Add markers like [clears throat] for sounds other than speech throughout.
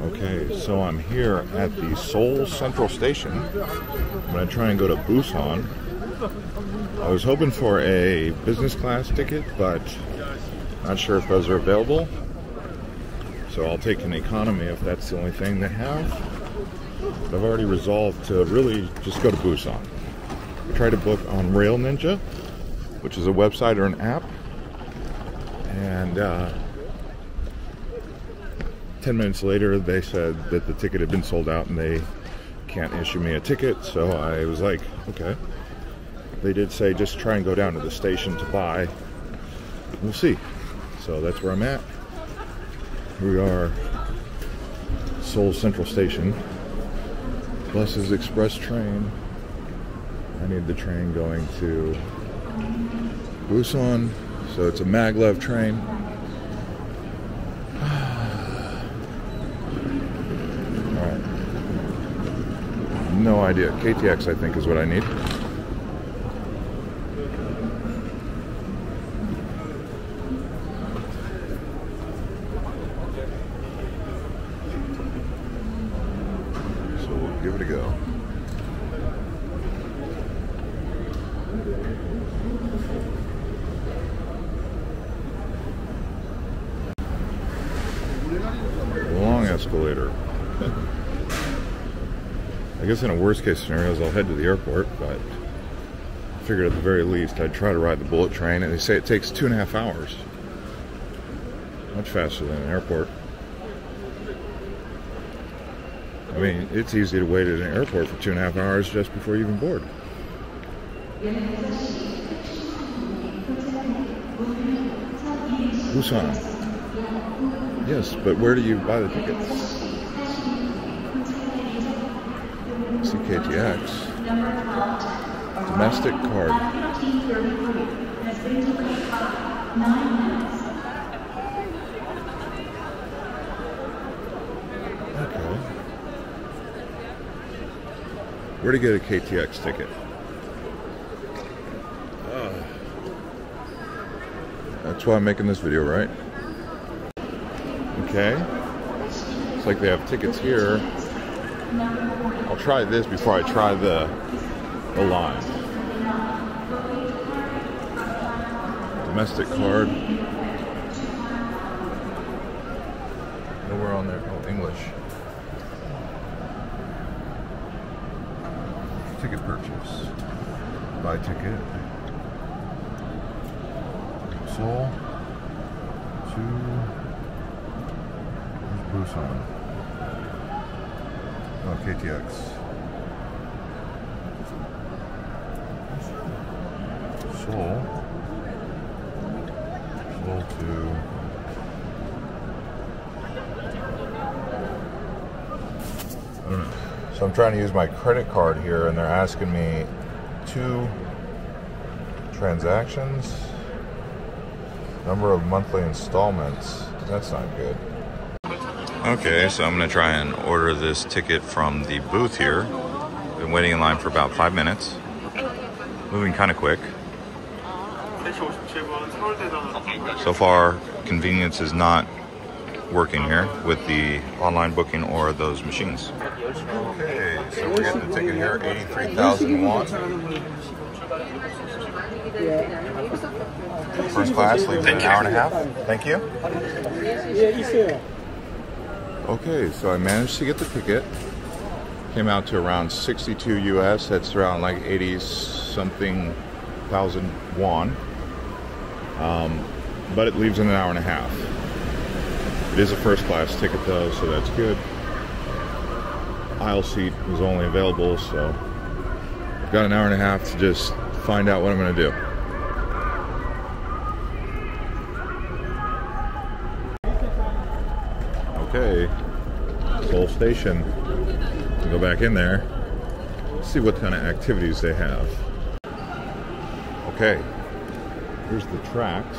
Okay, so I'm here at the Seoul Central Station. I'm gonna try and go to Busan. I was hoping for a business class ticket, but not sure if those are available. So I'll take an economy if that's the only thing they have. But I've already resolved to really just go to Busan. Tried to book on Rail Ninja, which is a website or an app, and uh, 10 minutes later they said that the ticket had been sold out and they can't issue me a ticket so i was like okay. They did say just try and go down to the station to buy. We'll see. So that's where i'm at. We are seoul central station. Buses express train. I need the train going to busan so it's a maglev train no idea. KTX, I think, is what I need. So we'll give it a go. Long escalator. I guess in a worst case scenario, I'll head to the airport, but I figured at the very least I'd try to ride the bullet train, and they say it takes two and a half hours. Much faster than an airport. I mean, it's easy to wait at an airport for two and a half hours just before you even board. Busan. Yes, but where do you buy the tickets? CKTX. Domestic card. Okay. Where to get a KTX ticket? Uh, that's why I'm making this video, right? Okay. Looks like they have tickets here. I'll try this before I try the, the line. Domestic card. Nowhere on there. Oh, English. Ticket purchase. Buy ticket. Seoul to Busan. KTX. Seoul. Seoul to... So I'm trying to use my credit card here and they're asking me two transactions, number of monthly installments. That's not good. Okay, so I'm gonna try and order this ticket from the booth here. Been waiting in line for about five minutes. Moving kind of quick. So far, convenience is not working here with the online booking or those machines. Okay, so we're getting the ticket here, 83,000 won. First class, leaving in an hour and a half. Thank you. Okay, so I managed to get the ticket. Came out to around 62 US. That's around like 80 something thousand won. Um, but it leaves in an hour and a half. It is a first class ticket though, so that's good. Aisle seat was only available, so I've got an hour and a half to just find out what I'm going to do. Okay, Seoul Station. Go back in there, see what kind of activities they have. Okay, here's the tracks.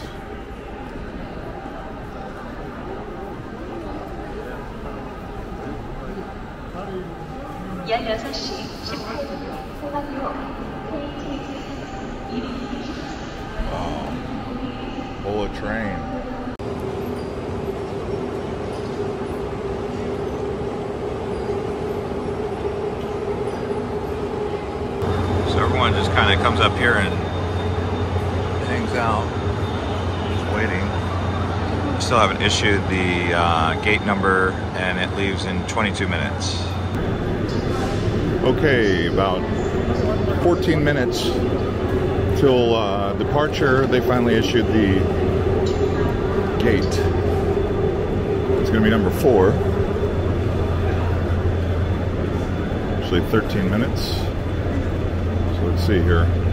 Oh, bullet train. Just kind of comes up here and hangs out. Just waiting. Still haven't issued the uh, gate number and it leaves in 22 minutes. Okay, about 14 minutes till uh, departure. They finally issued the gate. It's going to be number four. Actually, 13 minutes. Let's see here.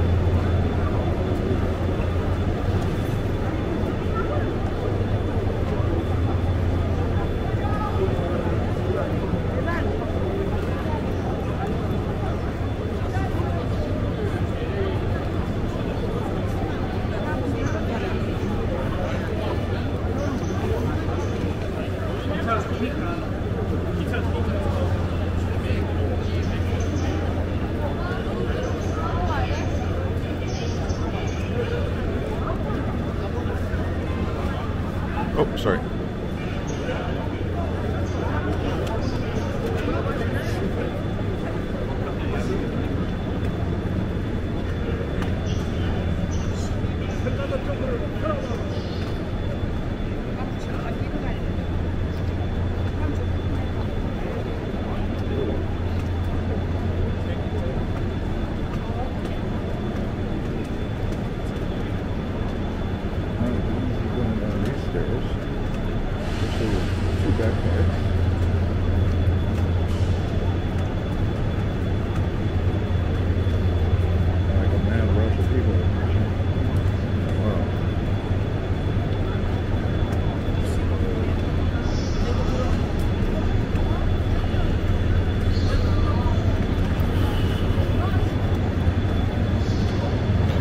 Oh, sorry.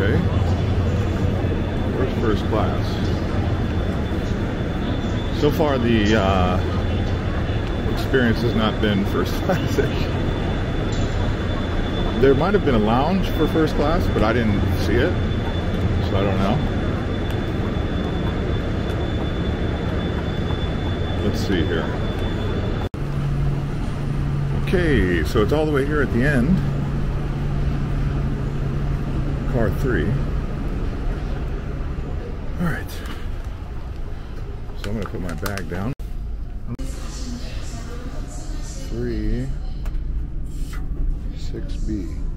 Okay. Where's first class? So far, the uh, experience has not been first class. [laughs] there might have been a lounge for first class, but I didn't see it, so I don't know. Let's see here. Okay, so it's all the way here at the end car three. All right. I'm gonna put my bag down. Three, 6B.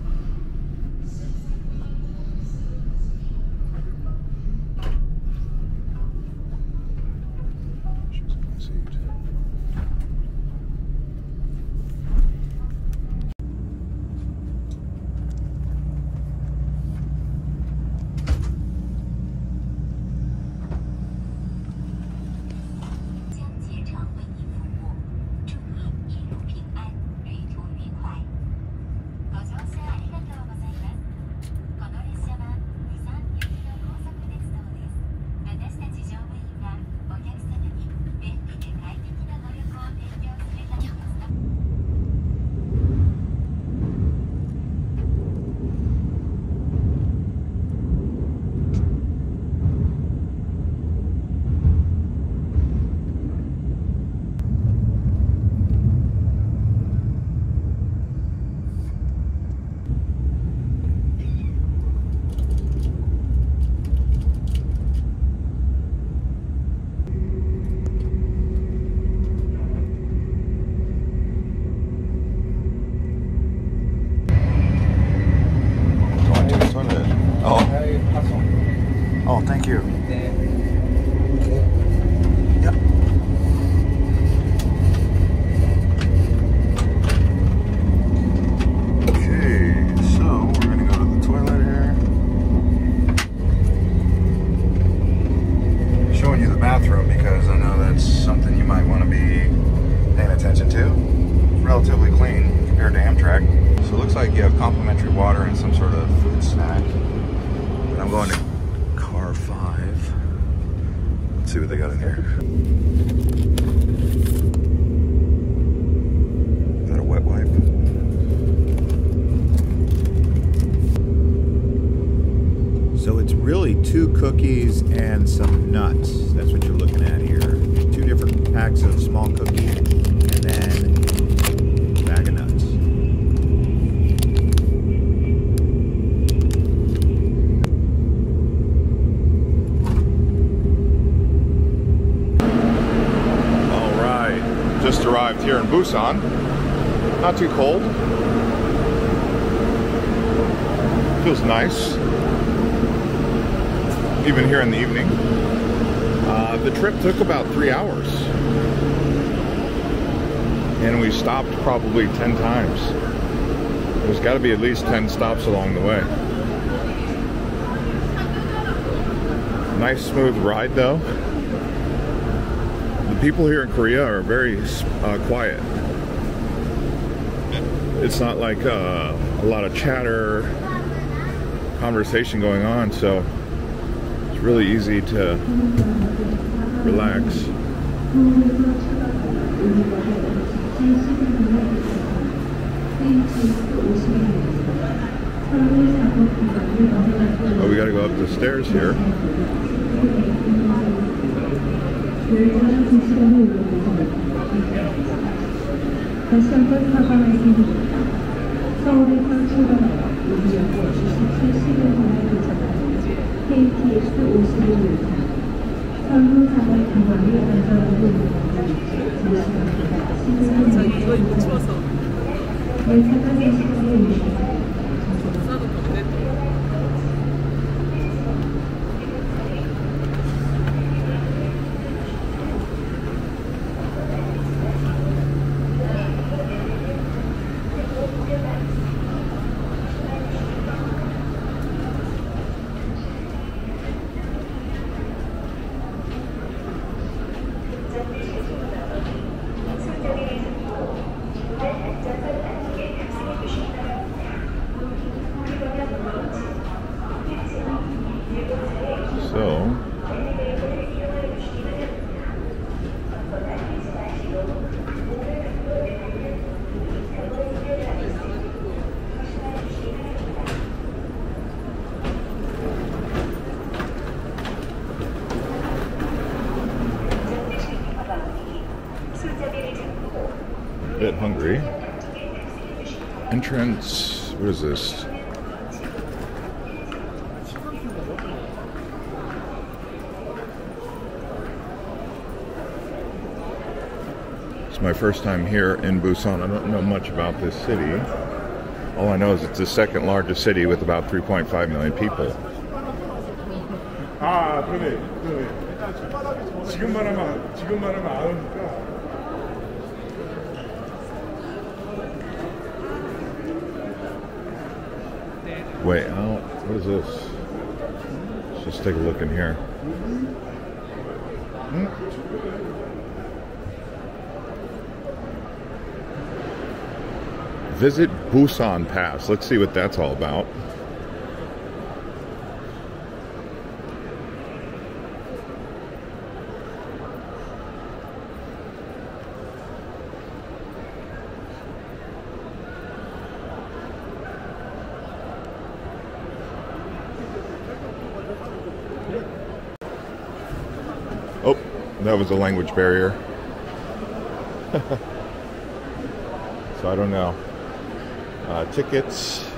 So it's really two cookies and some nuts. That's what you're looking at here. Two different packs of small cookies and then a bag of nuts. All right, just arrived here in Busan. Not too cold. Feels nice. Even here in the evening. Uh, the trip took about three hours. And we stopped probably 10 times. There's got to be at least 10 stops along the way. Nice smooth ride though. The people here in Korea are very uh, quiet. It's not like uh, a lot of chatter, conversation going on, so really easy to relax. Oh, we gotta go up the stairs here. KTX 51열차 선로 3월 9번이 안전부입니다. 잠시만 기다리시면 됩니다. 열차가 4시간에 hungry. Entrance, what is this? It's my first time here in Busan. I don't know much about this city. All I know is it's the second largest city with about 3.5 million people. 아, 그러네, 그러네. 지금 말하면, 지금 말하면 안 오니까. Way out. What is this? Let's just take a look in here. Visit Busan Pass. Let's see what that's all about. Oh, that was a language barrier. [laughs] so I don't know. Uh, tickets.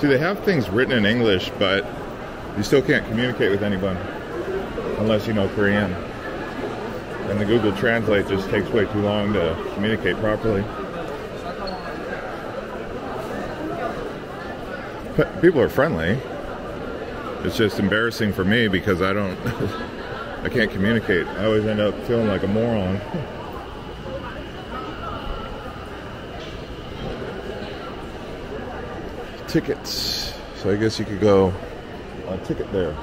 See, they have things written in English, but you still can't communicate with anyone unless you know Korean. And the Google Translate just takes way too long to communicate properly. But people are friendly. It's just embarrassing for me because I don't, [laughs] I can't communicate. I always end up feeling like a moron. [laughs] Tickets. So I guess you could go on ticket there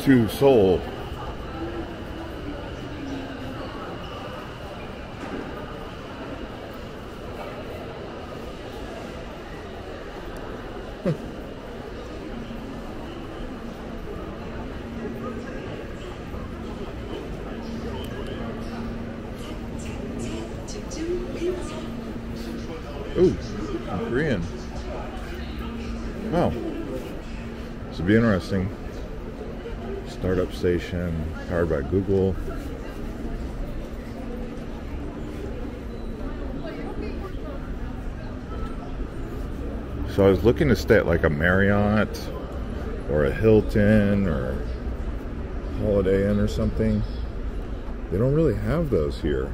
to Seoul. Ooh, Korean. Wow. This would be interesting. Startup station, powered by Google. So I was looking to stay at like a Marriott or a Hilton or Holiday Inn or something. They don't really have those here.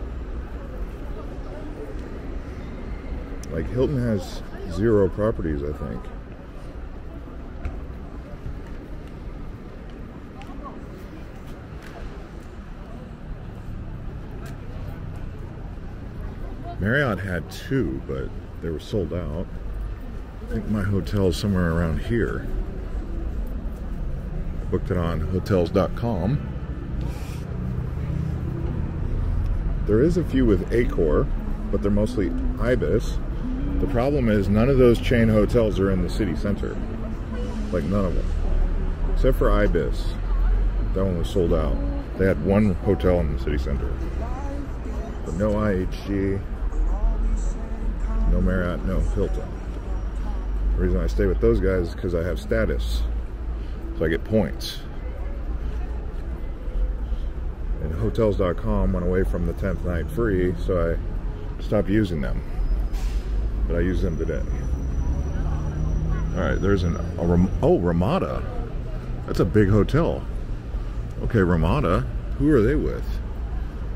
Like Hilton has zero properties, I think. Marriott had two, but they were sold out. I think my hotel is somewhere around here. Booked it on hotels.com. There is a few with Accor, but they're mostly Ibis. The problem is none of those chain hotels are in the city center. Like none of them. Except for Ibis. That one was sold out. They had one hotel in the city center. But no IHG, no Marriott, no Hilton. The reason I stay with those guys is because I have status. So I get points. And hotels.com went away from the 10th night free, so I stopped using them. But I use them today. All right, there's an a oh Ramada. That's a big hotel. Okay, Ramada. Who are they with?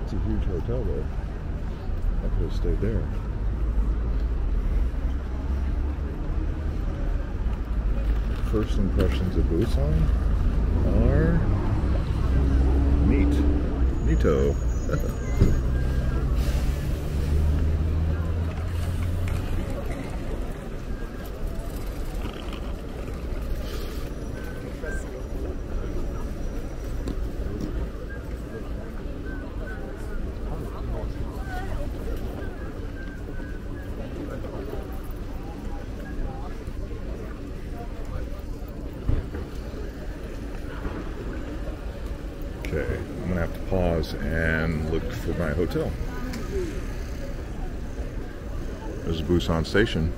It's a huge hotel though. I could have stayed there. First impressions of Busan are neat. Neato. [laughs] Okay, I'm gonna have to pause and look for my hotel. There's Busan Station.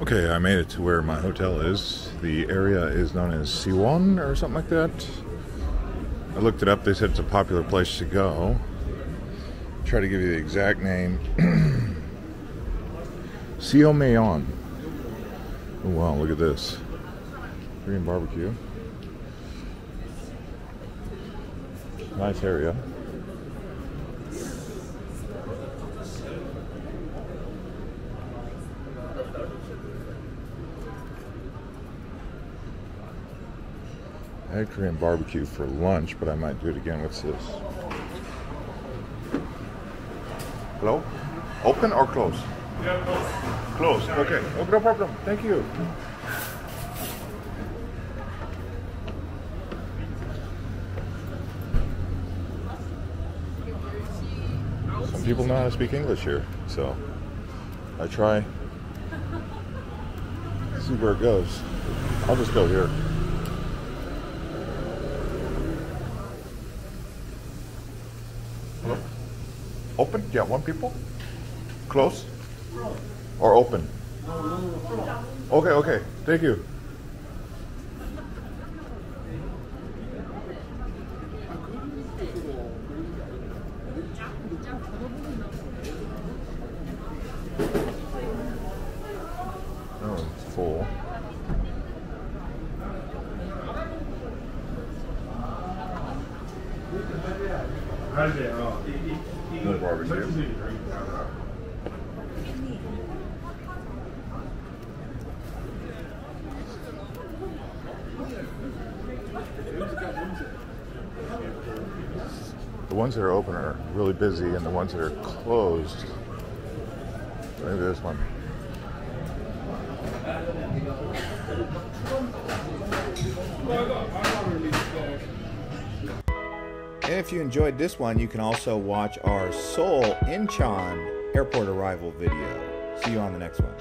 Okay, I made it to where my hotel is. The area is known as Siwon or something like that. I looked it up, they said it's a popular place to go. Try to give you the exact name. [clears throat] Seomyeon. Oh wow, look at this. Korean barbecue. Nice area. I had Korean barbecue for lunch, but I might do it again. What's this? Hello? Open or close? Yeah, Close. Okay. Oh, no problem. Thank you. People know how to speak English here, so I try. See where it goes. I'll just go here. Hello? Open? Yeah, one people? Close? Or open? Okay, okay. Thank you. Oh, it's full. No barbecue. The ones that are open are really busy, and the ones that are closed. Maybe this one. And if you enjoyed this one, you can also watch our Seoul Incheon airport arrival video. See you on the next one.